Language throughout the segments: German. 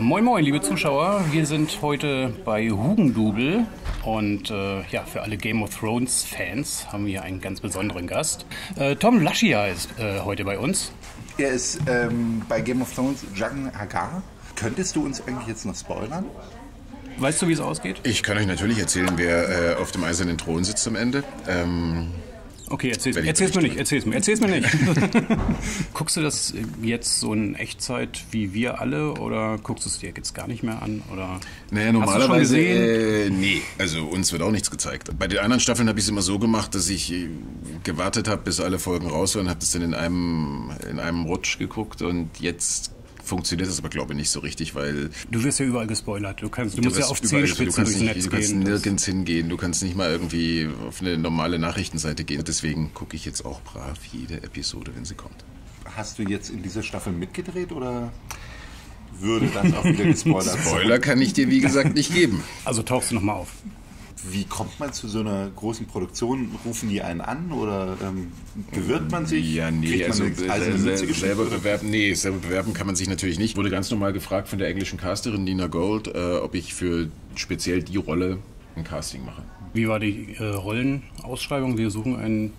Moin Moin, liebe Zuschauer. Wir sind heute bei Hugendubel und äh, ja, für alle Game of Thrones Fans haben wir einen ganz besonderen Gast. Äh, Tom Laschia ist äh, heute bei uns. Er ist ähm, bei Game of Thrones Jagan Hagar. Könntest du uns eigentlich jetzt noch spoilern? Weißt du, wie es ausgeht? Ich kann euch natürlich erzählen, wer äh, auf dem eisernen Thron sitzt am Ende. Ähm, Okay, erzähl's, erzähl's mir nicht, erzähl's mir, erzähl's mir nicht. guckst du das jetzt so in Echtzeit wie wir alle oder guckst du es dir jetzt gar nicht mehr an? Oder naja, normalerweise. Äh, nee, also uns wird auch nichts gezeigt. Bei den anderen Staffeln habe ich es immer so gemacht, dass ich äh, gewartet habe, bis alle Folgen raus waren, habe das dann in einem, in einem Rutsch geguckt und jetzt funktioniert das aber, glaube ich, nicht so richtig, weil Du wirst ja überall gespoilert. Du, kannst, du musst ja auf Zehenspitzen du kannst durchs nicht, Netz Du kannst gehen. Nirgends hingehen, du kannst nicht mal irgendwie auf eine normale Nachrichtenseite gehen. Deswegen gucke ich jetzt auch brav jede Episode, wenn sie kommt. Hast du jetzt in dieser Staffel mitgedreht oder würde das auch wieder gespoilert? Spoiler kann ich dir, wie gesagt, nicht geben. Also tauchst du nochmal auf. Wie kommt man zu so einer großen Produktion? Rufen die einen an oder ähm, bewirbt man sich? Ja, nee, also geschickt, selber bewerben, nee, selber bewerben kann man sich natürlich nicht. Wurde ganz normal gefragt von der englischen Casterin Nina Gold, äh, ob ich für speziell die Rolle ein Casting mache. Wie war die äh, Rollenausschreibung? Wir suchen einen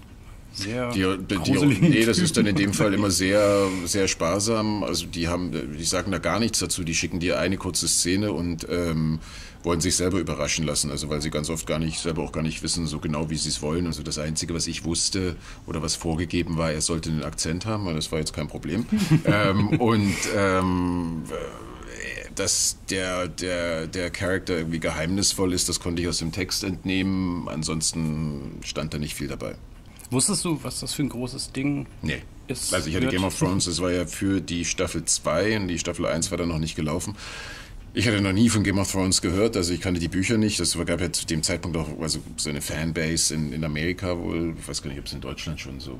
sehr Die, die, nee, das ist dann in dem Fall immer sehr, sehr sparsam. Also die haben, die sagen da gar nichts dazu. Die schicken dir eine kurze Szene und ähm, wollen sich selber überraschen lassen. Also weil sie ganz oft gar nicht, selber auch gar nicht wissen, so genau wie sie es wollen. Also das Einzige, was ich wusste oder was vorgegeben war, er sollte einen Akzent haben, und das war jetzt kein Problem. ähm, und ähm, dass der, der, der Charakter irgendwie geheimnisvoll ist, das konnte ich aus dem Text entnehmen. Ansonsten stand da nicht viel dabei. Wusstest du, was das für ein großes Ding Nee. ist? Also ich hatte? Game of Thrones, das war ja für die Staffel 2 und die Staffel 1 war dann noch nicht gelaufen. Ich hatte noch nie von Game of Thrones gehört, also ich kannte die Bücher nicht. Das gab ja zu dem Zeitpunkt auch also so eine Fanbase in, in Amerika wohl. Ich weiß gar nicht, ob es in Deutschland schon so,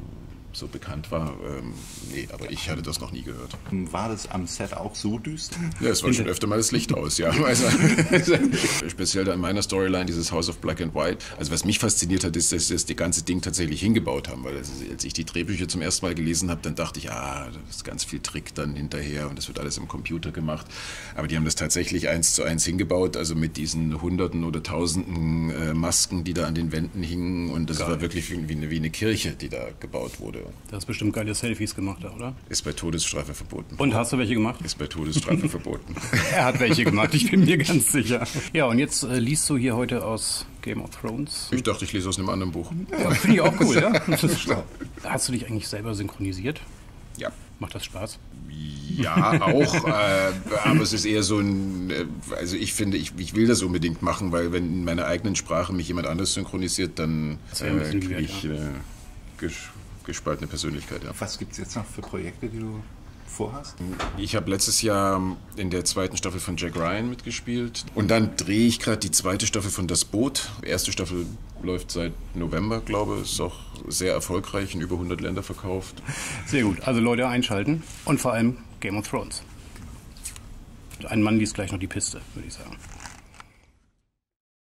so bekannt war. Ähm, nee, aber ich hatte das noch nie gehört. War das am Set auch so düster? Ja, es war schon öfter mal das Licht aus, ja. Also, speziell da in meiner Storyline, dieses House of Black and White. Also was mich fasziniert hat, ist, dass sie das ganze Ding tatsächlich hingebaut haben. Weil als als ich die Drehbücher zum ersten Mal gelesen habe, dann dachte ich, ah, das ist ganz viel Trick dann hinterher und das wird alles im Computer gemacht. Aber die haben das tatsächlich eins zu eins hingebaut, also mit diesen Hunderten oder Tausenden äh, Masken, die da an den Wänden hingen. Und das war wirklich wie eine, wie eine Kirche, die da gebaut wurde. Du hast bestimmt geile Selfies gemacht, oder? Ist bei Todesstrafe verboten. Und hast du welche gemacht? Ist bei Todesstrafe verboten. Er hat welche gemacht, ich bin mir ganz sicher. Ja, und jetzt äh, liest du hier heute aus Game of Thrones. Ich dachte, ich lese aus einem anderen Buch. Ja, finde ich auch cool, ja? Das ist, hast du dich eigentlich selber synchronisiert? Ja. Macht das Spaß? Ja, auch, äh, aber es ist eher so ein, äh, also ich finde, ich, ich will das unbedingt machen, weil wenn in meiner eigenen Sprache mich jemand anders synchronisiert, dann äh, kriege ich äh, gespaltene Persönlichkeit. Ja. Was gibt es jetzt noch für Projekte, die du vorhast? Ich habe letztes Jahr in der zweiten Staffel von Jack Ryan mitgespielt und dann drehe ich gerade die zweite Staffel von Das Boot. Die erste Staffel läuft seit November, glaube ich, ist auch sehr erfolgreich, in über 100 Länder verkauft. Sehr gut. Also Leute einschalten und vor allem Game of Thrones. Ein Mann liest gleich noch die Piste, würde ich sagen.